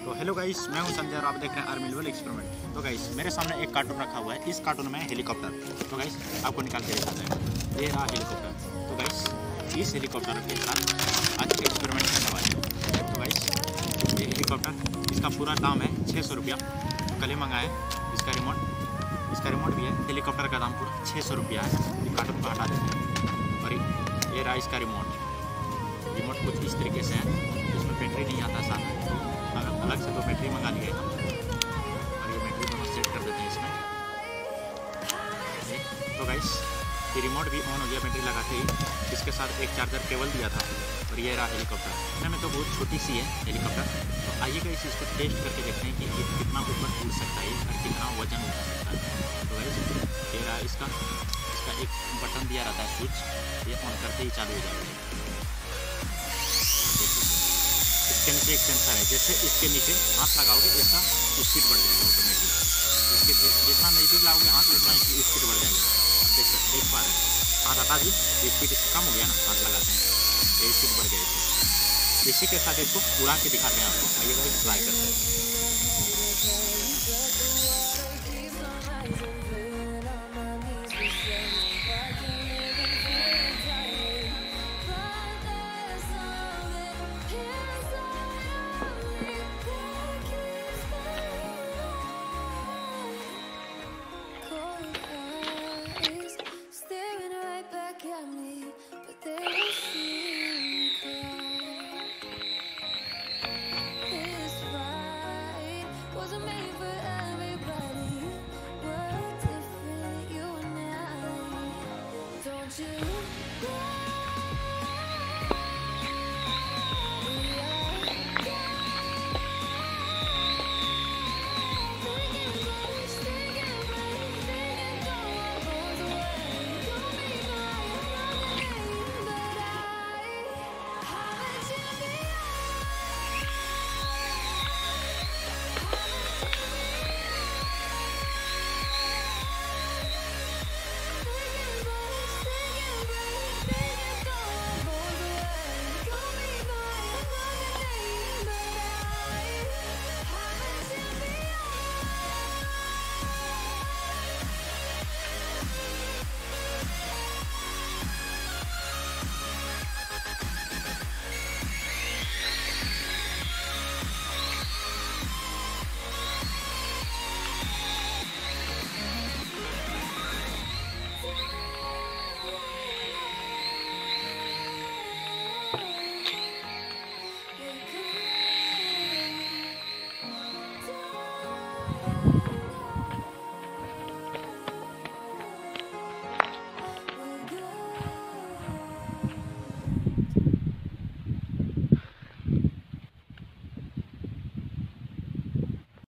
Hello guys मैं हूँ संजय और आप देख रहे हैं आर्मिलवल एक्सपेरिमेंट तो गाइस मेरे सामने एक कार्टून रखा हुआ है। इस कार्टून में हेलीकॉप्टर तो गाइस आपको निकाल के दिखाते हैं। ये रहा हेलीकॉप्टर तो गाइस इस हेलीकॉप्टर के साथ आज एक्सपेरिमेंट करने वाले हैं। तो गाइस ये हेलीकॉप्टर इसका पूरा दाम है छः सौ रुपया। कल ही मंगाया है। इसका रिमोट इसका रिमोट भी है। हेलीकॉप्टर का दाम पूरा छः सौ रुपया है। कार्टून को हटा देते हैं। और ये रहा इसका रिमोट रिमोट कुछ इस तरीके से है। बैटरी नहीं आता साथ अगर अलग से तो बैटरी मंगा लिए हम और ये बैटरी दोनों सेट कर देते हैं इसमें। तो गाइस ये रिमोट भी ऑन हो गया बैटरी लगाते ही इसके साथ एक चार्जर केबल दिया था। और ये रहा हेलीकॉप्टर इतने में तो बहुत छोटी सी है हेलीकॉप्टर तो आइएगा इस इसको टेस्ट करके देखते हैं कि ये कितना ऊपर उड़ सकता है और कितना वज़न उठा सकता है। तो गाइस ये रहा इसका। इसका एक बटन दिया रहता है स्विच ये ऑन करते ही चालू हो जाएगा इसके नीचे एक सेंसर है। जैसे इसके नीचे हाथ लगाओगे इसका स्पीड बढ़ जाएगा ऑटोमेटिक इसके जितना नज़दीक लाओगे हाथ, उतना स्पीड बढ़ जाएगा। देख देख पा रहे हैं हाथ हटा दी स्पीड इसका कम हो गया ना, हाथ लगाते हैं, ये स्पीड बढ़ गया इसे इसी के साथ इसको उड़ा के दिखाते हैं आपको। आइए भाई ट्राई करते हैं। back at me, but they were seeing cry. This fight wasn't made for everybody. We're different, you and I. Don't you?